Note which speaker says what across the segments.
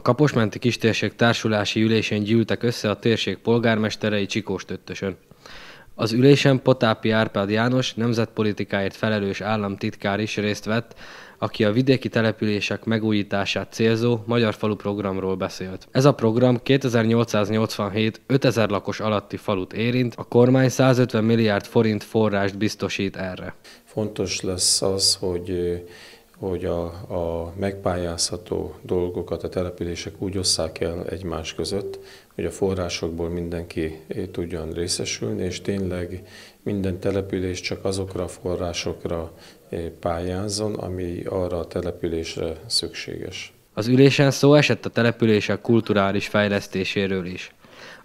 Speaker 1: A Kaposmenti Kistérség társulási ülésén gyűltek össze a térség polgármesterei Csikós Töttösön. Az ülésen Potápi Árpád János nemzetpolitikáért felelős államtitkár is részt vett, aki a vidéki települések megújítását célzó Magyar Falu programról beszélt. Ez a program 2887 5000 lakos alatti falut érint, a kormány 150 milliárd forint forrást biztosít erre.
Speaker 2: Fontos lesz az, hogy hogy a, a megpályázható dolgokat a települések úgy osszák el egymás között, hogy a forrásokból mindenki tudjon részesülni, és tényleg minden település csak azokra a forrásokra pályázzon, ami arra a településre szükséges.
Speaker 1: Az ülésen szó esett a települések kulturális fejlesztéséről is.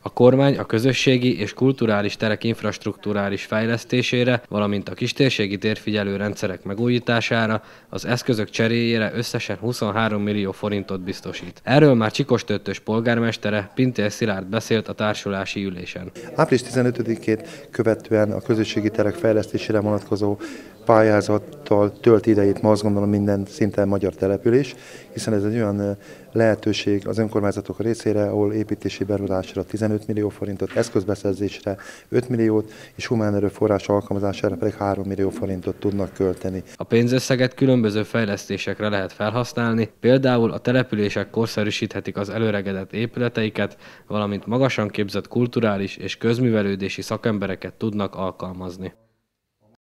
Speaker 1: A kormány a közösségi és kulturális terek infrastruktúrális fejlesztésére, valamint a kistérségi térfigyelő rendszerek megújítására, az eszközök cseréjére összesen 23 millió forintot biztosít. Erről már Csikos Töttös polgármestere Pintér Szilárd beszélt a társulási ülésen.
Speaker 3: Április 15-ét követően a közösségi terek fejlesztésére vonatkozó pályázattal tölt idejét ma azt gondolom minden szinten magyar település, hiszen ez egy olyan lehetőség az önkormányzatok részére, ahol építési beruházásra 15 millió forintot, eszközbeszerzésre 5 milliót, és humán erőforrás alkalmazására pedig 3 millió forintot tudnak költeni.
Speaker 1: A pénzösszeget különböző fejlesztésekre lehet felhasználni, például a települések korszerűsíthetik az előregedett épületeiket, valamint magasan képzett kulturális és közművelődési szakembereket tudnak alkalmazni.